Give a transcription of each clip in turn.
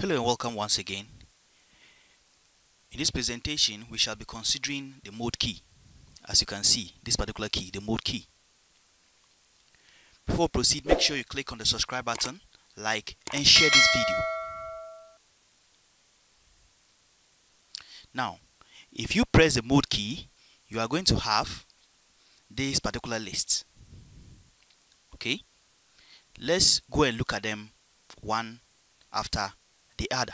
Hello and welcome once again. In this presentation, we shall be considering the mode key. As you can see, this particular key, the mode key. Before we proceed, make sure you click on the subscribe button, like, and share this video. Now, if you press the mode key, you are going to have this particular list. Okay? Let's go and look at them one after the other.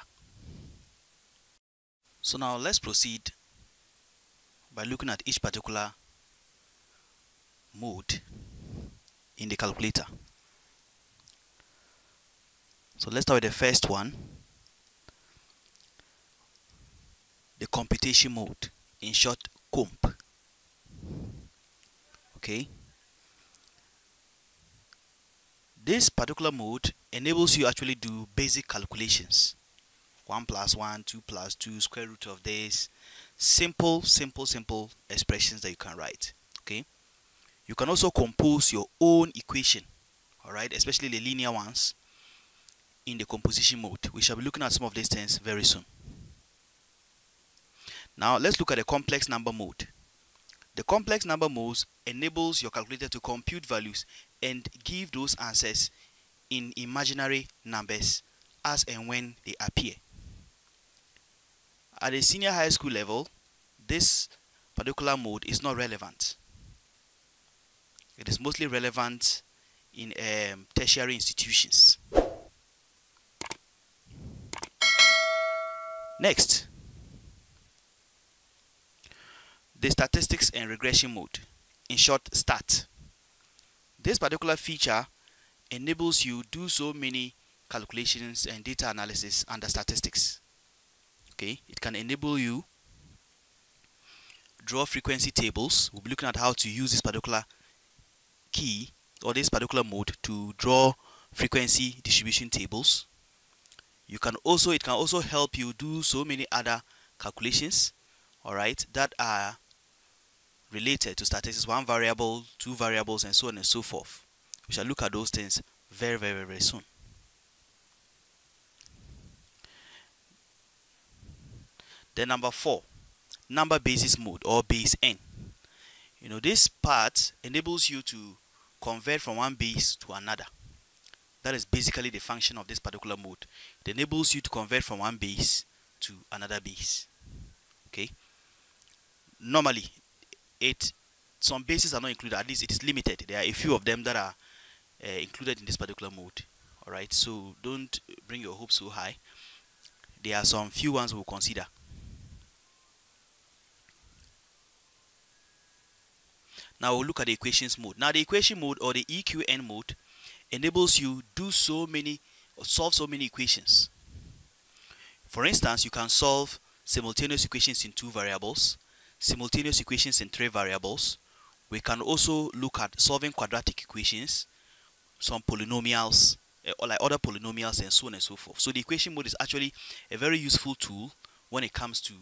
So now let's proceed by looking at each particular mode in the calculator. So let's start with the first one, the computation mode, in short COMP. Okay. This particular mode enables you actually do basic calculations. 1 plus 1 2 plus 2 square root of this. Simple simple simple expressions that you can write okay? You can also compose your own equation all right especially the linear ones in the composition mode. We shall be looking at some of these things very soon. Now let's look at the complex number mode. The complex number mode enables your calculator to compute values and give those answers in imaginary numbers as and when they appear. At a senior high school level, this particular mode is not relevant. It is mostly relevant in um, tertiary institutions. Next, the statistics and regression mode, in short STAT. This particular feature enables you do so many calculations and data analysis under statistics. Okay? It can enable you draw frequency tables. We'll be looking at how to use this particular key or this particular mode to draw frequency distribution tables. You can also it can also help you do so many other calculations all right that are related to statistics one variable two variables and so on and so forth. We shall look at those things very very very soon. Then number four number basis mode or base n. You know this part enables you to convert from one base to another. That is basically the function of this particular mode. It enables you to convert from one base to another base. Okay? Normally it some bases are not included. At least it is limited. There are a few of them that are uh, included in this particular mode. All right? So don't bring your hopes so high. There are some few ones we'll consider. Now we'll look at the equations mode. Now the equation mode or the eqn mode enables you do so many or solve so many equations. For instance you can solve simultaneous equations in two variables simultaneous equations in three variables we can also look at solving quadratic equations some polynomials uh, or like other polynomials and so on and so forth. So the equation mode is actually a very useful tool when it comes to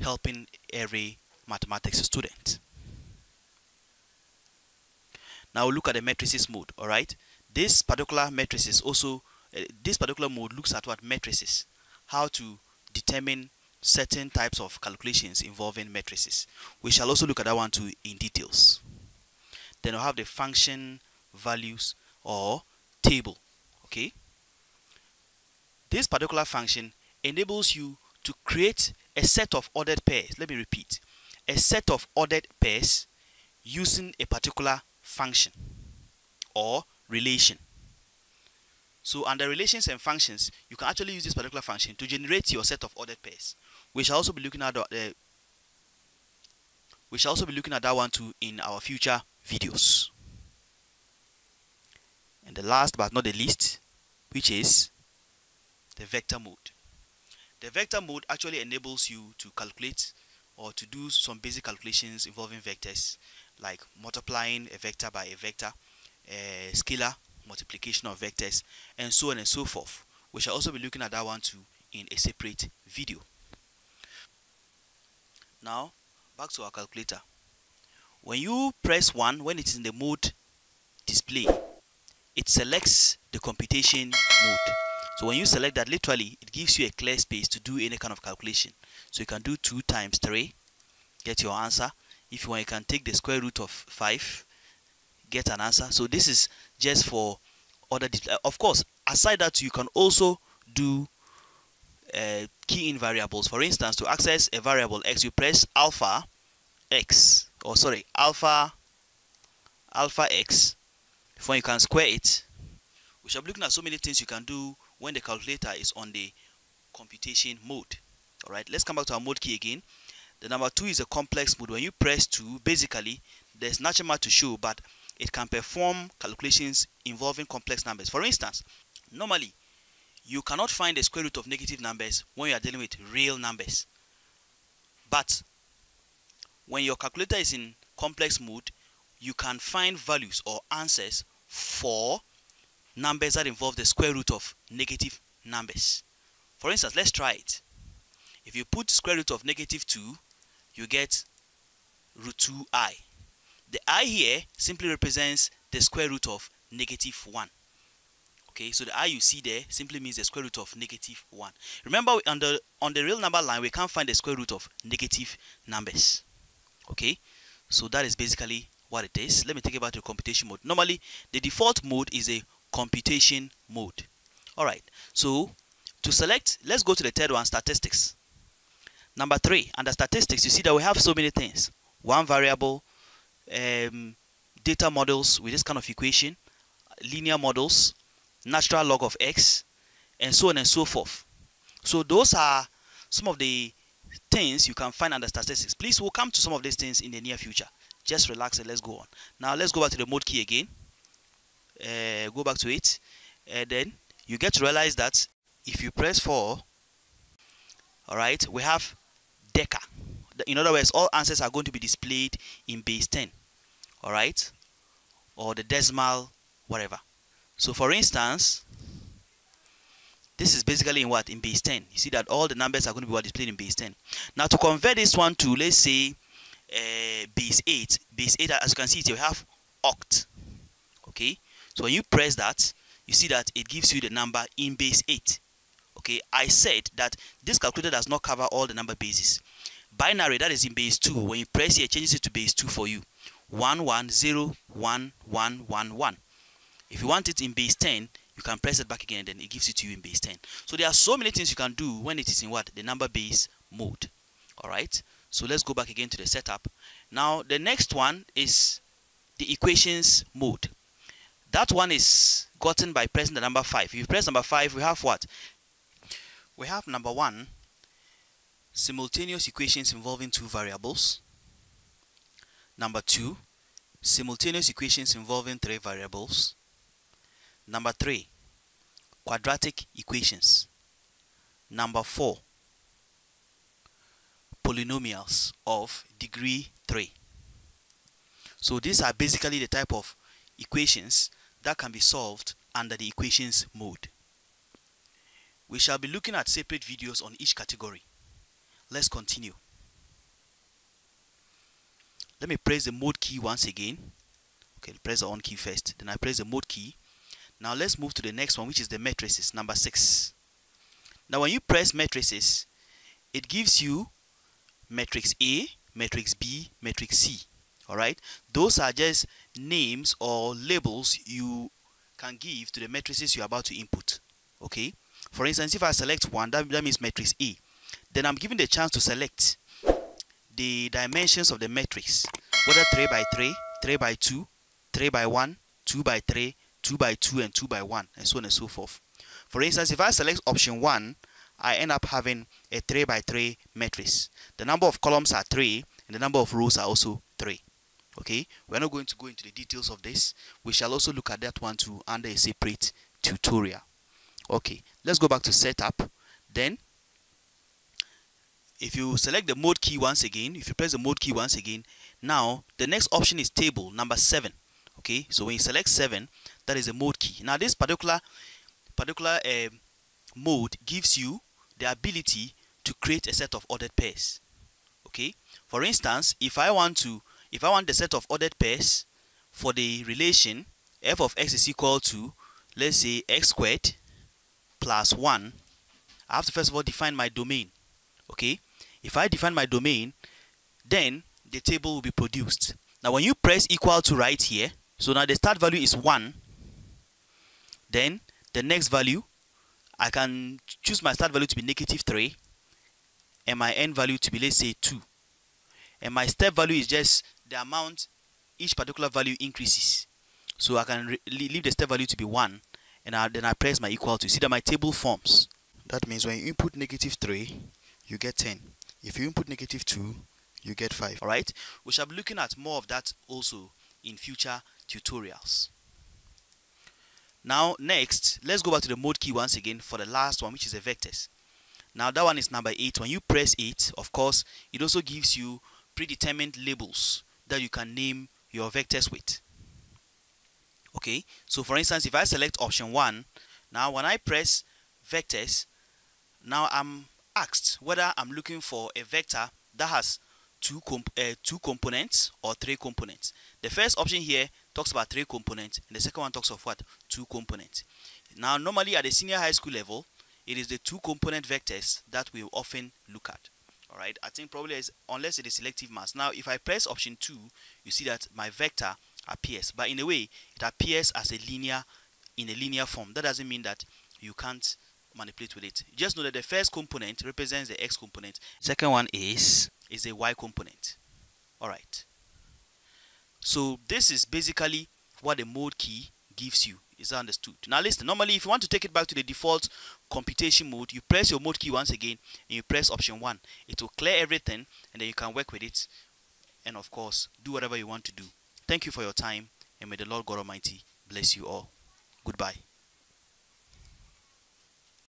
helping every mathematics student. Now we'll look at the matrices mode, all right? This particular matrices also, uh, this particular mode looks at what matrices, how to determine certain types of calculations involving matrices. We shall also look at that one too in details. Then we'll have the function values or table okay this particular function enables you to create a set of ordered pairs let me repeat a set of ordered pairs using a particular function or relation so under relations and functions you can actually use this particular function to generate your set of ordered pairs. We shall also be looking at the uh, we shall also be looking at that one too in our future videos. And the last but not the least which is the vector mode. The vector mode actually enables you to calculate or to do some basic calculations involving vectors like multiplying a vector by a vector a scalar multiplication of vectors and so on and so forth. We shall also be looking at that one too in a separate video. Now back to our calculator. When you press 1 when it's in the mode display it selects the computation mode. So when you select that literally it gives you a clear space to do any kind of calculation. So you can do 2 times 3 get your answer. If you want you can take the square root of 5 get an answer. So this is just for other display of course aside that you can also do uh, key in variables. For instance to access a variable x you press alpha x or sorry alpha alpha x. Before you can square it we shall be looking at so many things you can do when the calculator is on the computation mode. All right let's come back to our mode key again. The number two is a complex mode. When you press 2 basically there's nothing much to show but it can perform calculations involving complex numbers. For instance normally you cannot find the square root of negative numbers when you are dealing with real numbers. But when your calculator is in complex mode you can find values or answers for numbers that involve the square root of negative numbers. For instance let's try it. If you put square root of negative 2 you get root 2i the i here simply represents the square root of negative 1 okay so the i you see there simply means the square root of negative 1 remember on the on the real number line we can't find the square root of negative numbers. Okay so that is basically what it is. Let me think about the computation mode. Normally the default mode is a computation mode. All right so to select let's go to the third one statistics. Number three under statistics you see that we have so many things. One variable um, data models with this kind of equation linear models natural log of x and so on and so forth. So those are some of the things you can find under statistics. Please we'll come to some of these things in the near future. Just relax and let's go on. Now let's go back to the mode key again. Uh, go back to it. And then you get to realize that if you press 4 all right we have deca in other words all answers are going to be displayed in base 10 all right or the decimal whatever. So for instance this is basically in what? In base 10 you see that all the numbers are going to be what? Displayed in base 10 now to convert this one to let's say uh, base 8 base 8 as you can see you have oct okay? So when you press that you see that it gives you the number in base 8 okay? I said that this calculator does not cover all the number bases binary that is in base 2 when you press here it changes it to base 2 for you. 11011111 if you want it in base 10 you can press it back again and then it gives it to you in base 10 so there are so many things you can do when it is in what? The number base mode. All right? So let's go back again to the setup. Now the next one is the equations mode. That one is gotten by pressing the number 5 if you press number 5 we have what? We have number 1 simultaneous equations involving two variables number 2 simultaneous equations involving three variables Number three, quadratic equations. Number four, polynomials of degree 3. So these are basically the type of equations that can be solved under the equations mode. We shall be looking at separate videos on each category. Let's continue. Let me press the mode key once again. Okay, press the on key first. Then I press the mode key now let's move to the next one, which is the matrices, number six. Now when you press matrices, it gives you matrix A, matrix B, matrix C. Alright, those are just names or labels you can give to the matrices you're about to input. Okay, for instance, if I select one, that, that means matrix A. Then I'm given the chance to select the dimensions of the matrix, whether 3 by 3, 3 by 2, 3 by 1, 2 by 3, 2 by 2 and 2 by 1 and so on and so forth. For instance, if I select option 1, I end up having a 3 by 3 matrix. The number of columns are 3 and the number of rows are also 3. Okay, we're not going to go into the details of this. We shall also look at that one too under a separate tutorial. Okay, let's go back to setup. Then, if you select the mode key once again, if you press the mode key once again, now the next option is table number 7 okay so when you select 7 that is a mode key. Now this particular particular uh, mode gives you the ability to create a set of ordered pairs. Okay for instance if I want to if I want the set of ordered pairs for the relation f of x is equal to let's say x squared plus 1 I have to first of all define my domain okay if I define my domain then the table will be produced. Now when you press equal to right here so now the start value is 1 then the next value I can choose my start value to be negative 3 and my end value to be let's say 2 and my step value is just the amount each particular value increases. So I can leave the step value to be 1 and I, then I press my equal to see that my table forms. That means when you input negative 3 you get 10 if you input negative 2 you get 5 alright? We shall be looking at more of that also in future tutorials. Now next let's go back to the mode key once again for the last one which is the vectors. Now that one is number 8 when you press 8 of course it also gives you predetermined labels that you can name your vectors with. Okay? So for instance if I select option 1 now when I press vectors now I'm asked whether I'm looking for a vector that has two comp uh, two components or three components. The first option here talks about three components and the second one talks of what? Two components. Now normally at the senior high school level it is the two component vectors that we often look at. All right? I think probably is, unless it is elective maths. Now if i press option 2 you see that my vector appears. But in a way it appears as a linear in a linear form. That doesn't mean that you can't manipulate with it. Just know that the first component represents the x component. Second one is? Is a y component. All right. So this is basically what the mode key gives you. Is that understood? Now listen. Normally if you want to take it back to the default computation mode you press your mode key once again and you press option 1 it will clear everything and then you can work with it and of course do whatever you want to do. Thank you for your time and may the lord god almighty bless you all. Goodbye